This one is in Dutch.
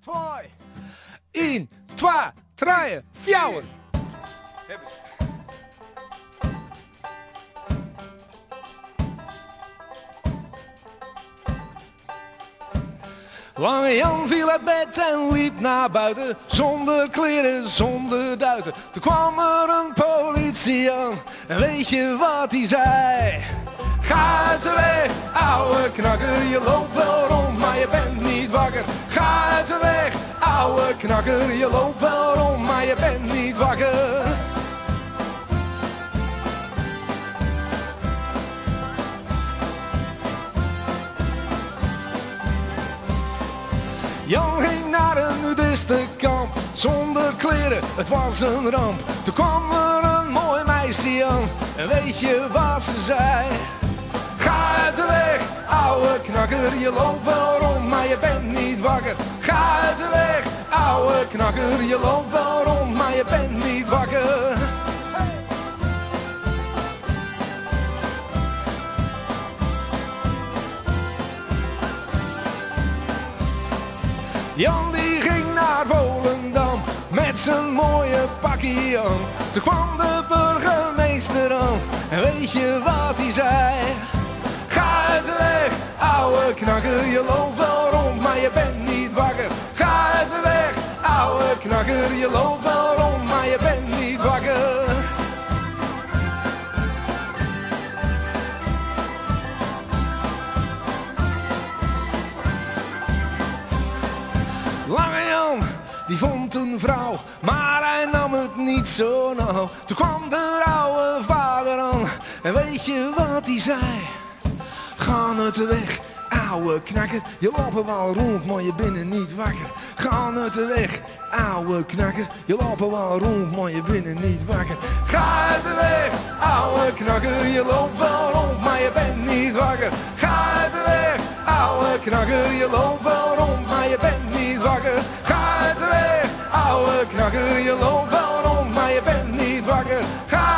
2, 1, 2, 3, 4. Hebben ze. Lange Jan viel uit bed en liep naar buiten, zonder kleren, zonder duiten. Toen kwam er een politie aan, en weet je wat hij zei? Ga uit weg, ouwe knakker, je loopt wel je bent niet wakker. Ga uit de weg, ouwe knakker, je loopt wel rond, maar je bent niet wakker. Jan ging naar een nudistenkamp zonder kleren, het was een ramp. Toen kwam er een mooi meisje aan en weet je wat ze zei? Je loopt wel rond, maar je bent niet wakker. Ga uit de weg, ouwe knakker, je loopt wel rond, maar je bent niet wakker. Jan die ging naar Volendam met zijn mooie pakje aan. Toen kwam de burgemeester aan en weet je wat hij zei? Ouwe knakker, je loopt wel rond, maar je bent niet wakker. Ga uit de weg, ouwe knakker, je loopt wel rond, maar je bent niet wakker. Lange Jan, die vond een vrouw, maar hij nam het niet zo nauw. Toen kwam de oude vader aan, en weet je wat hij zei? Ga de weg, ouwe knakker, je loopt wel rond, maar je bent niet wakker. Ga uit de weg, ouwe knakker, je loopt wel rond, maar je bent niet wakker. Ga uit de weg, ouwe knakker, je loopt wel rond, maar je bent niet wakker. Ga uit de weg, ouwe knakker, je loopt wel rond, maar je bent niet wakker. Ga uit de weg, ouwe knakker, je loopt wel rond, maar je bent niet wakker. Ga